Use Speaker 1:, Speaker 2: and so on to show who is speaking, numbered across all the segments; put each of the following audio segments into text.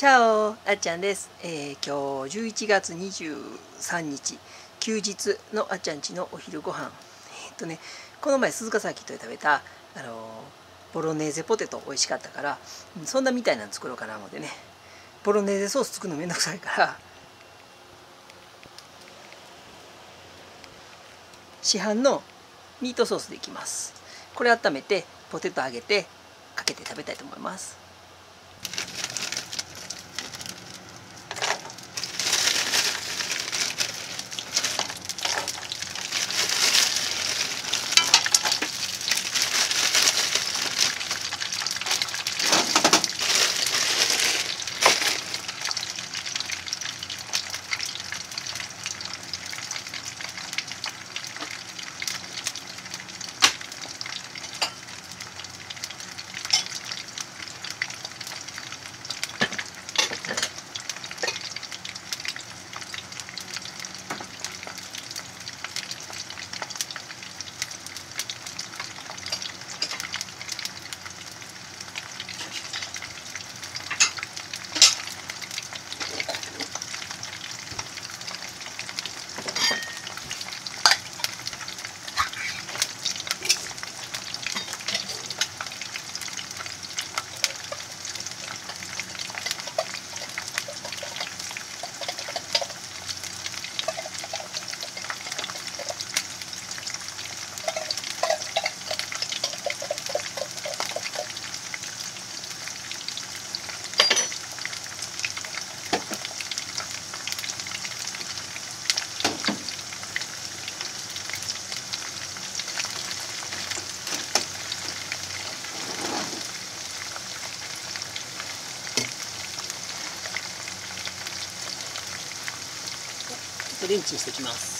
Speaker 1: チャオあっちゃんです、えー、今日11月23日。休日のあっちゃんちのお昼ご飯。えー、っとねこの前鈴鹿崎とで食べたあのボロネーゼポテト美味しかったからそんなみたいなの作ろうかな思ってね。ボロネーゼソース作るのめんどくさいから市販のミートソースでいきます。これ温めてポテト揚げてかけて食べたいと思います。レンチンしていきます。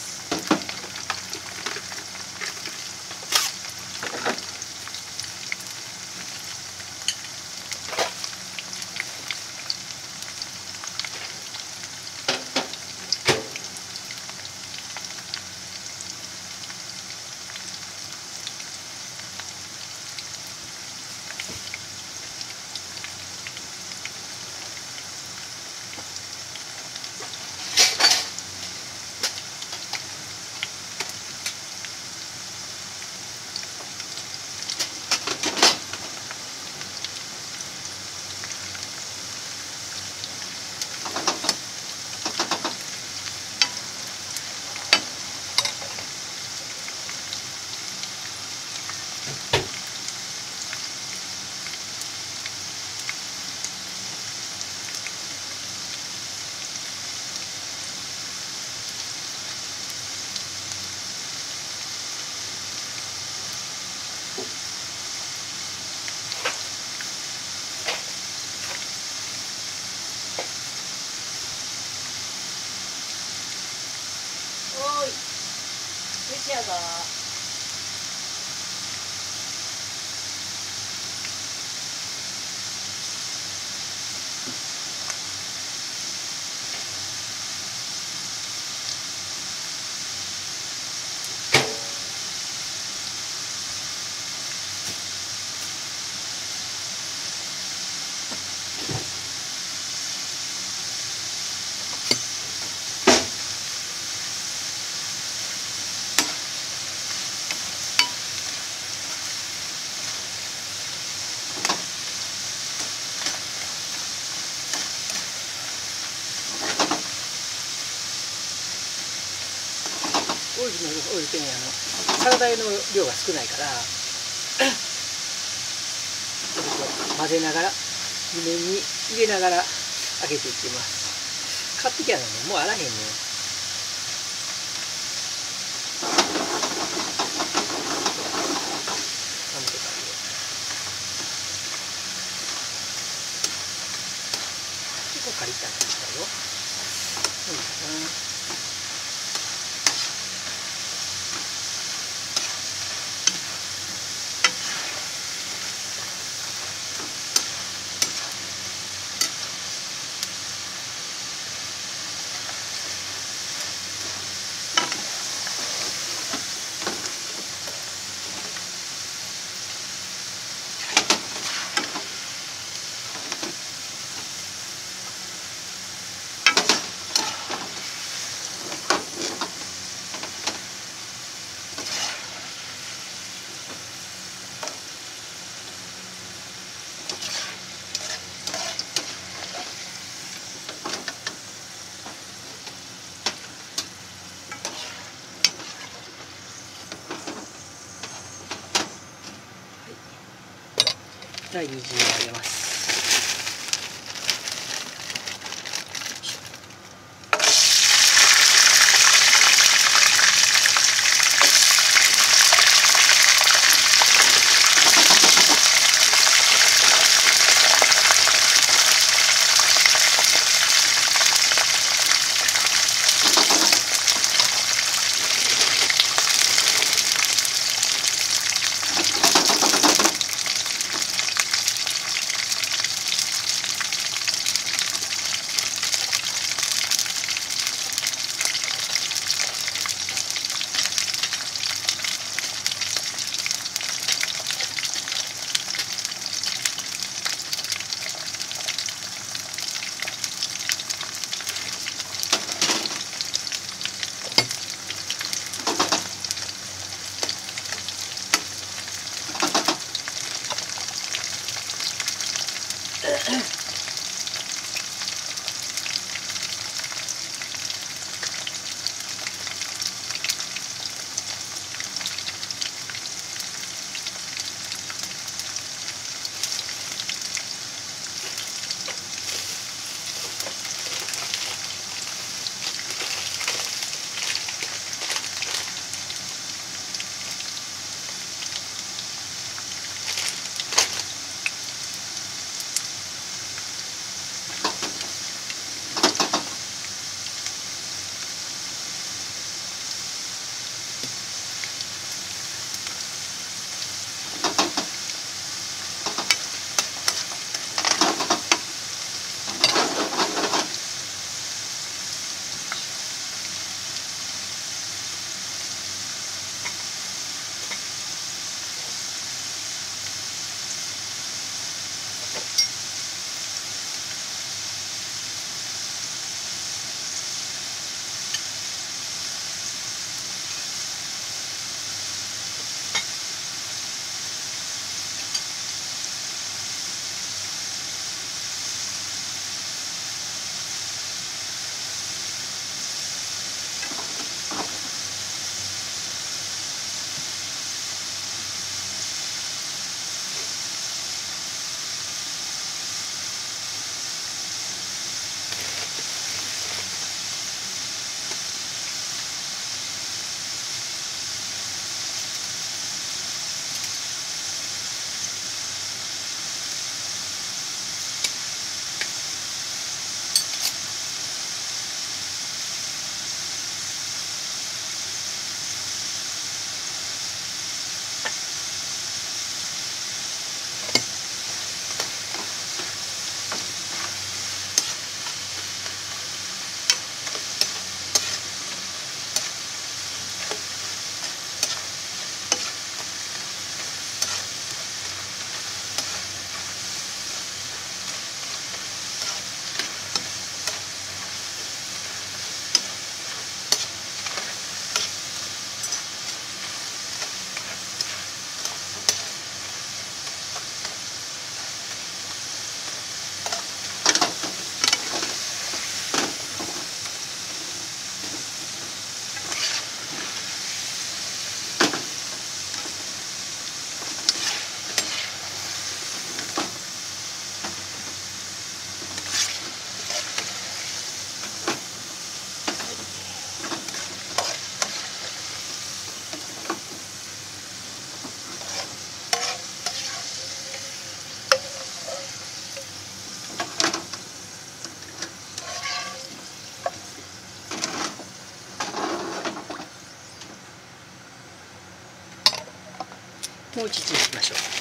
Speaker 1: サラダ油の量が少ないから混ぜながら湯面に入れながら揚げていきます。買ってきゃねもうあらへんねさい煮汁を入れます。もう一度いきましょう。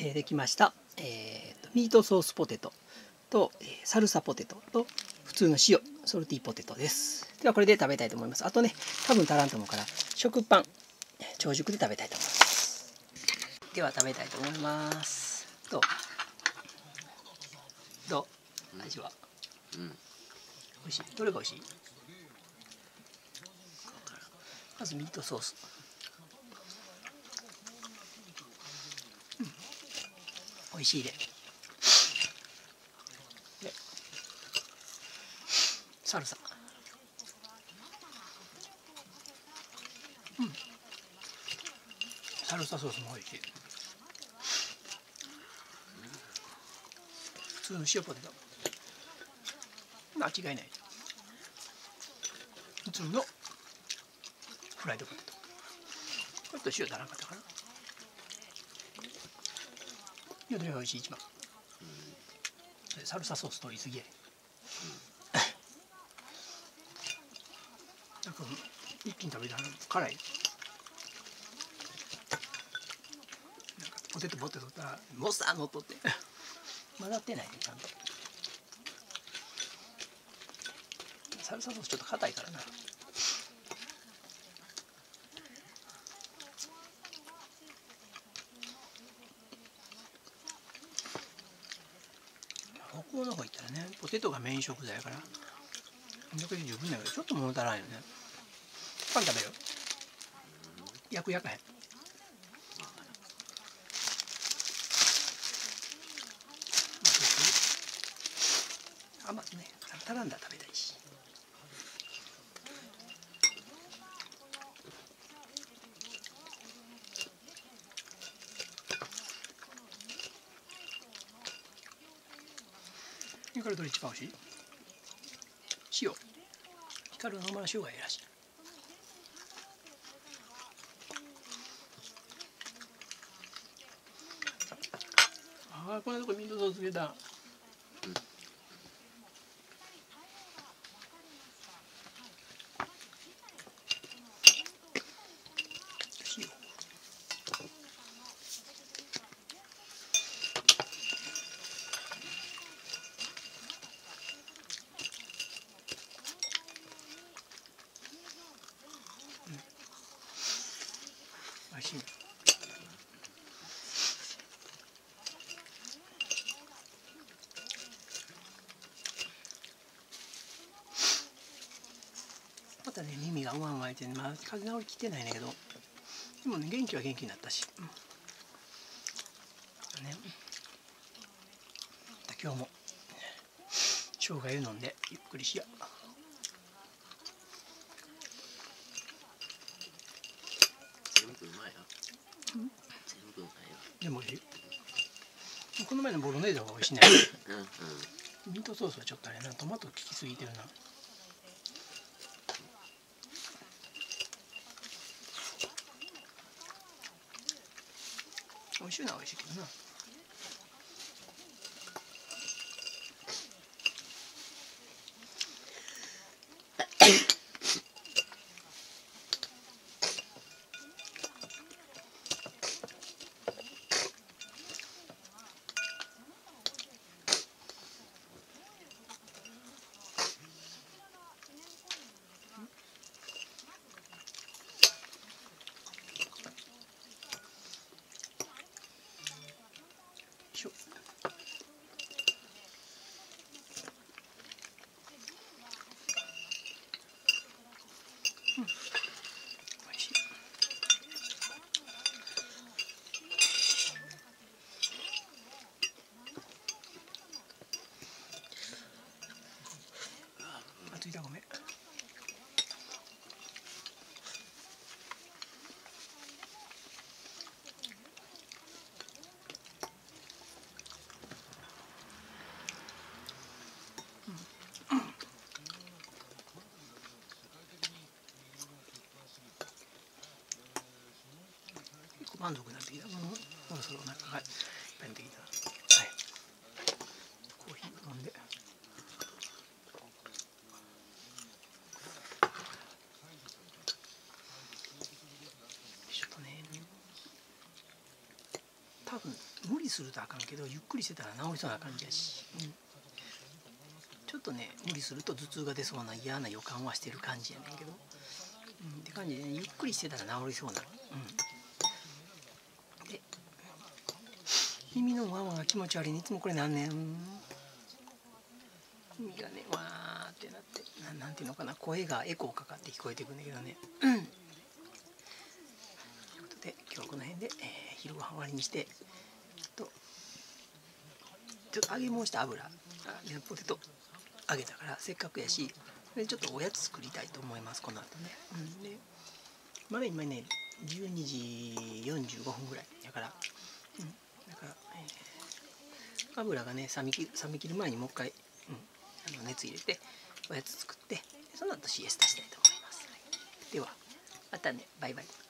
Speaker 1: えー、できました、えーと、ミートソースポテトと、えー、サルサポテトと普通の塩ソルティポテトです。ではこれで食べたいと思います。あとね多分足らんと思うから食パン長熟で食べたいと思います。では食べたいと思います。どうどう？味は、うん、美味しい？どれが美味しい？まずミートソース美味しいで。でサルサうん。サルサソースも美味しい。普通の塩ポテト。間違いない。普通のフライドポテト。これと塩足らなかったかな。いやどれが美味しい一番、うん、サルサソース取りすぎや、うん、なんか一気に食べたら辛い。なんかポテトポテト取ったらモスターの音って。混ざってないねちゃんと。サルサソースちょっと硬いからな北欧の方行ったらねポテトがメイン食材やから。逆に十分だけどちょっと物足らんよね。パン食べよ焼く焼かへん。あまあね。足らんだ食べたいし光どれ一番美味しい？塩。光るのまま塩がいいらしい。ああこんなとこミントソースつけた美味しいまたね耳がうまうまいて、ね、まあ風邪治りきてないんだけど。でもね元気は元気になったし、うん、ね。今日も。生姜湯飲んでゆっくりしよう。でもこの前のボロネーゼは美味しいね。うん、ミートソースはちょっとあれなトマト効きすぎてるな味しいのは美味しいけどなうんおいしいあついたごめん満足になってきたものそろそろお腹がいっぱいになってきたはいコーヒーを飲んでちょっとね多分無理するとあかんけどゆっくりしてたら治りそうな感じやし、うん、ちょっとね無理すると頭痛が出そうな嫌な予感はしてる感じやねんけど、うん、って感じで、ね、ゆっくりしてたら治りそうな、うん、耳のワンワンが気持ち悪い。ねいつもこれ何年？耳がねわーってなってななんていうのかな声がエコーかかって聞こえてくるんだけどね、うん、ということで今日はこの辺で、えー、昼ご飯終わりにしてとちょっと揚げ物した油。ポテト揚げたからせっかくやしでちょっとおやつ作りたいと思いますこの後ね、うん、でまだ今ね12時45分ぐらいだから、油がね冷めき冷めきる前にもう一回、うん、あの熱入れておやつ作ってその後 CS 出したいと思います、はい、ではまたねバイバイ。